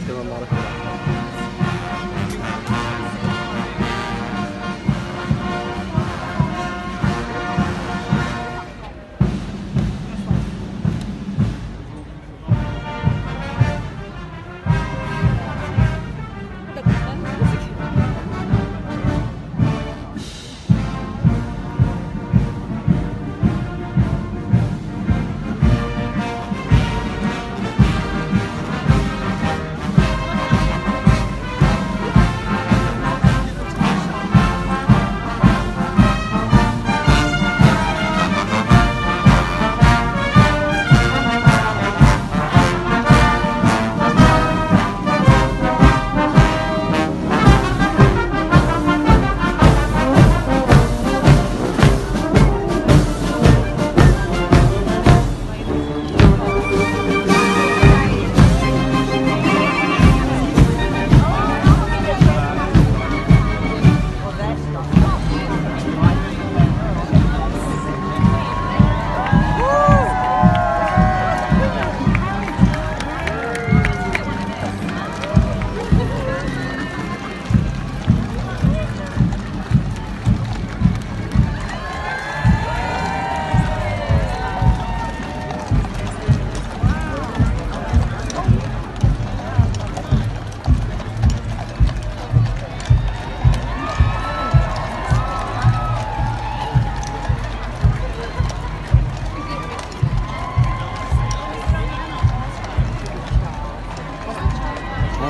is going to fun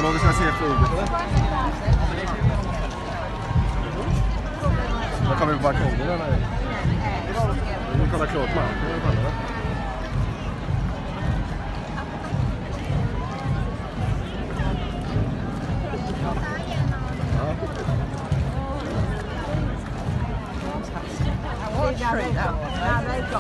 kunna se flyget eller? Då kommer vi på balkongen nere. Vi vill kolla klart marken. Va? Now they've